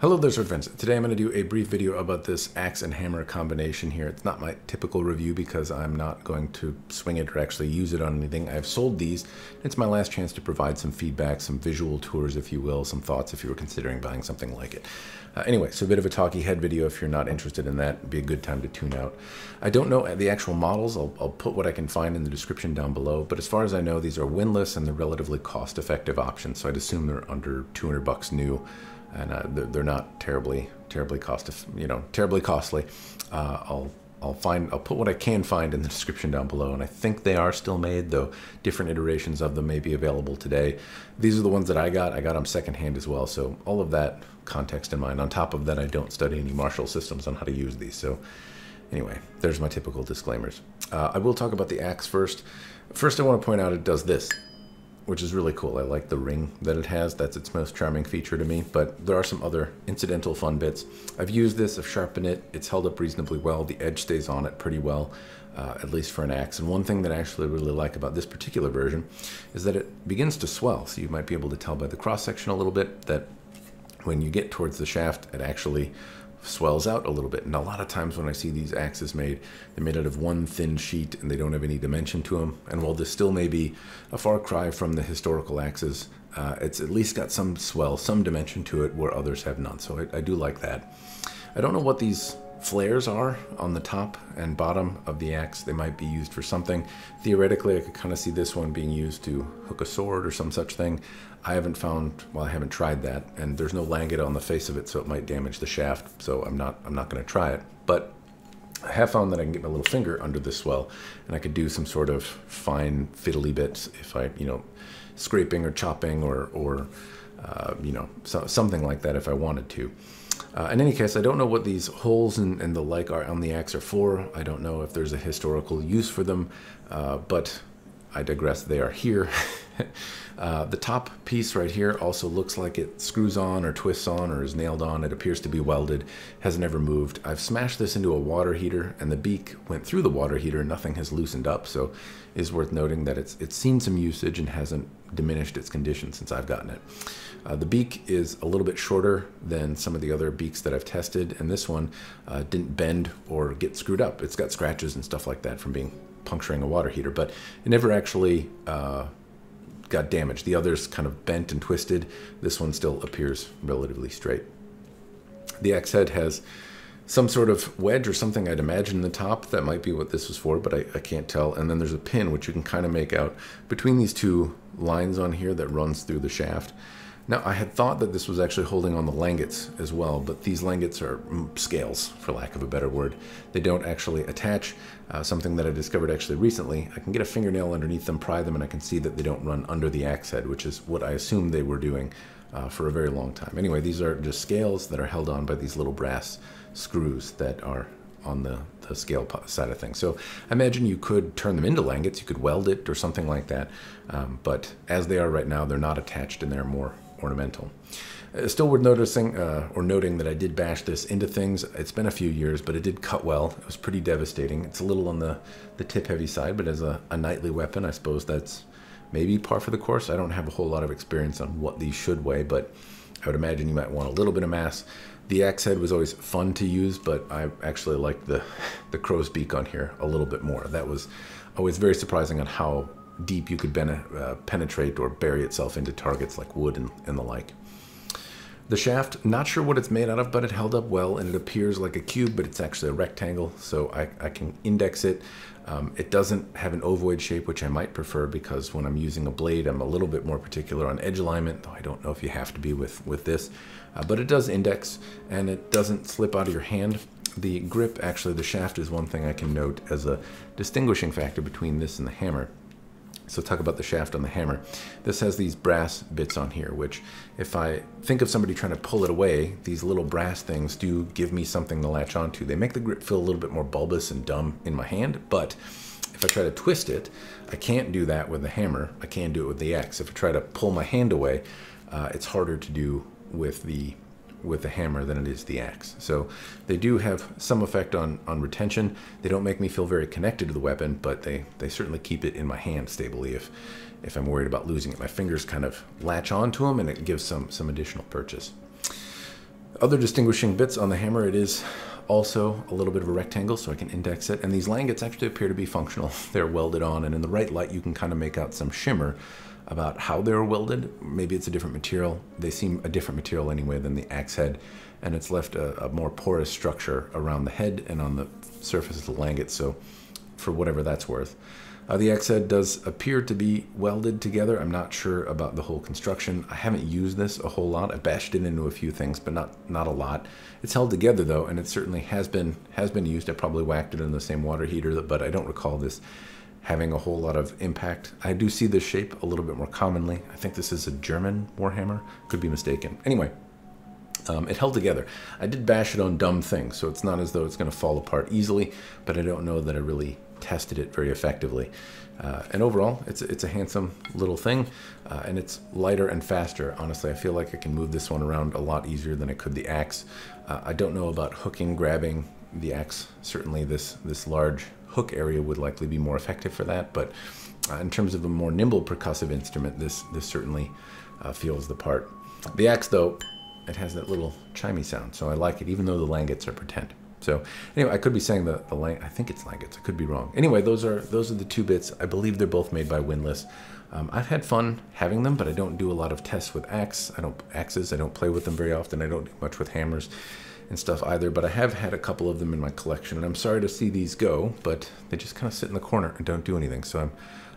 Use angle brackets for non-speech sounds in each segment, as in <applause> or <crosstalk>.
Hello there, sword friends. Today I'm going to do a brief video about this axe and hammer combination here. It's not my typical review because I'm not going to swing it or actually use it on anything. I've sold these. It's my last chance to provide some feedback, some visual tours, if you will, some thoughts if you were considering buying something like it. Uh, anyway, so a bit of a talky head video. If you're not interested in that, It'd be a good time to tune out. I don't know the actual models. I'll, I'll put what I can find in the description down below. But as far as I know, these are windlass and they're relatively cost-effective options. So I'd assume they're under 200 bucks new and uh, they're not terribly terribly cost you know terribly costly. Uh, I'll I'll find I'll put what I can find in the description down below, and I think they are still made, though different iterations of them may be available today. These are the ones that I got. I got them secondhand as well, so all of that context in mind. On top of that, I don't study any martial systems on how to use these, so. Anyway, there's my typical disclaimers. Uh, I will talk about the axe first. First, I want to point out it does this which is really cool. I like the ring that it has. That's its most charming feature to me. But there are some other incidental fun bits. I've used this, I've sharpened it. It's held up reasonably well. The edge stays on it pretty well, uh, at least for an axe. And one thing that I actually really like about this particular version is that it begins to swell. So you might be able to tell by the cross section a little bit that when you get towards the shaft, it actually swells out a little bit. And a lot of times when I see these axes made, they're made out of one thin sheet and they don't have any dimension to them. And while this still may be a far cry from the historical axes, uh, it's at least got some swell, some dimension to it where others have none. So I, I do like that. I don't know what these flares are on the top and bottom of the axe. They might be used for something. Theoretically, I could kind of see this one being used to hook a sword or some such thing. I haven't found, well, I haven't tried that, and there's no langet on the face of it, so it might damage the shaft. So I'm not, I'm not going to try it. But I have found that I can get my little finger under the swell, and I could do some sort of fine fiddly bits if I, you know, scraping or chopping or, or uh, you know, so, something like that if I wanted to. Uh, in any case, I don't know what these holes and, and, the like are on the axe are for. I don't know if there's a historical use for them, uh, but I digress. They are here. <laughs> <laughs> uh, the top piece right here also looks like it screws on or twists on or is nailed on. It appears to be welded, has never moved. I've smashed this into a water heater and the beak went through the water heater. Nothing has loosened up, so is worth noting that it's, it's seen some usage and hasn't diminished its condition since I've gotten it. Uh, the beak is a little bit shorter than some of the other beaks that I've tested, and this one uh, didn't bend or get screwed up. It's got scratches and stuff like that from being puncturing a water heater, but it never actually uh, got damaged. The others kind of bent and twisted. This one still appears relatively straight. The axe head has some sort of wedge or something I'd imagine in the top. That might be what this was for, but I, I can't tell. And then there's a pin, which you can kind of make out between these two lines on here that runs through the shaft. Now, I had thought that this was actually holding on the langets as well, but these langets are scales, for lack of a better word. They don't actually attach, uh, something that I discovered actually recently. I can get a fingernail underneath them, pry them, and I can see that they don't run under the axe head, which is what I assumed they were doing uh, for a very long time. Anyway, these are just scales that are held on by these little brass screws that are on the, the scale side of things. So I imagine you could turn them into langets, you could weld it or something like that. Um, but as they are right now, they're not attached and they're more ornamental. Uh, still worth noticing uh, or noting that I did bash this into things. It's been a few years, but it did cut well. It was pretty devastating. It's a little on the, the tip heavy side, but as a, a knightly weapon, I suppose that's maybe par for the course. I don't have a whole lot of experience on what these should weigh, but I would imagine you might want a little bit of mass. The axe head was always fun to use, but I actually liked the, <laughs> the crow's beak on here a little bit more. That was always very surprising on how deep you could uh, penetrate or bury itself into targets like wood and, and the like. The shaft, not sure what it's made out of, but it held up well and it appears like a cube, but it's actually a rectangle, so I, I can index it. Um, it doesn't have an ovoid shape, which I might prefer because when I'm using a blade, I'm a little bit more particular on edge alignment, though I don't know if you have to be with, with this. Uh, but it does index and it doesn't slip out of your hand. The grip, actually, the shaft is one thing I can note as a distinguishing factor between this and the hammer. So talk about the shaft on the hammer. This has these brass bits on here, which if I think of somebody trying to pull it away, these little brass things do give me something to latch onto. They make the grip feel a little bit more bulbous and dumb in my hand, but if I try to twist it, I can't do that with the hammer. I can do it with the axe. If I try to pull my hand away, uh, it's harder to do with the with the hammer than it is the axe. So they do have some effect on, on retention. They don't make me feel very connected to the weapon, but they, they certainly keep it in my hand stably if, if I'm worried about losing it. My fingers kind of latch onto them and it gives some, some additional purchase. Other distinguishing bits on the hammer, it is also a little bit of a rectangle so I can index it. And these langets actually appear to be functional. <laughs> They're welded on and in the right light you can kind of make out some shimmer about how they're welded. Maybe it's a different material. They seem a different material anyway than the axe head and it's left a, a more porous structure around the head and on the surface of the langet. So for whatever that's worth. Uh, the axe head does appear to be welded together. I'm not sure about the whole construction. I haven't used this a whole lot. I bashed it into a few things, but not not a lot. It's held together though, and it certainly has been has been used. I probably whacked it in the same water heater, but I don't recall this having a whole lot of impact. I do see this shape a little bit more commonly. I think this is a German Warhammer. Could be mistaken. Anyway, um, it held together. I did bash it on dumb things, so it's not as though it's going to fall apart easily, but I don't know that I really tested it very effectively. Uh, and overall, it's, it's a handsome little thing, uh, and it's lighter and faster. Honestly, I feel like I can move this one around a lot easier than I could the axe. Uh, I don't know about hooking, grabbing the axe. Certainly this, this large hook area would likely be more effective for that, but uh, in terms of a more nimble percussive instrument, this, this certainly uh, feels the part. The axe, though, it has that little chimey sound, so I like it, even though the langets are pretend. So anyway, I could be saying the, the lang- I think it's langets. I could be wrong. Anyway, those are those are the two bits. I believe they're both made by Windlass. Um, I've had fun having them, but I don't do a lot of tests with axe. I don't axes. I don't play with them very often. I don't do much with hammers and stuff either. But I have had a couple of them in my collection, and I'm sorry to see these go, but they just kind of sit in the corner and don't do anything. So I'm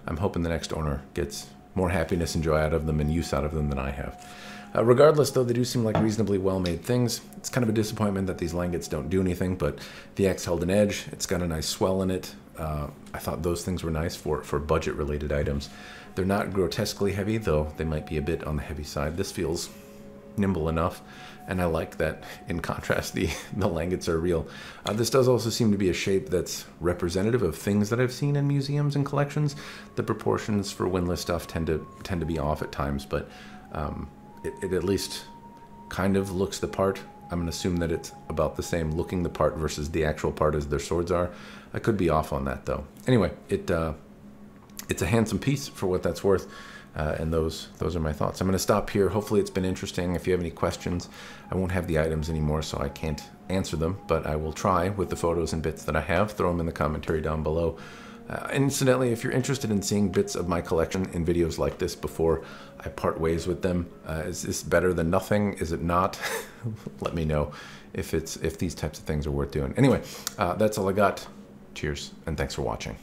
I'm hoping the next owner gets more happiness and joy out of them and use out of them than I have. Uh, regardless, though, they do seem like reasonably well-made things. It's kind of a disappointment that these langets don't do anything, but the X held an edge. It's got a nice swell in it. Uh, I thought those things were nice for, for budget-related items. They're not grotesquely heavy, though they might be a bit on the heavy side. This feels nimble enough, and I like that, in contrast, the, <laughs> the langets are real. Uh, this does also seem to be a shape that's representative of things that I've seen in museums and collections. The proportions for windlass stuff tend to, tend to be off at times, but um, it, it at least kind of looks the part. I'm going to assume that it's about the same looking the part versus the actual part as their swords are. I could be off on that though. Anyway, it uh, it's a handsome piece for what that's worth. Uh, and those those are my thoughts. I'm going to stop here. Hopefully it's been interesting. If you have any questions, I won't have the items anymore, so I can't answer them, but I will try with the photos and bits that I have. Throw them in the commentary down below. Uh, incidentally, if you're interested in seeing bits of my collection in videos like this before I part ways with them, uh, is this better than nothing? Is it not? <laughs> Let me know if it's if these types of things are worth doing. Anyway, uh, that's all I got. Cheers, and thanks for watching.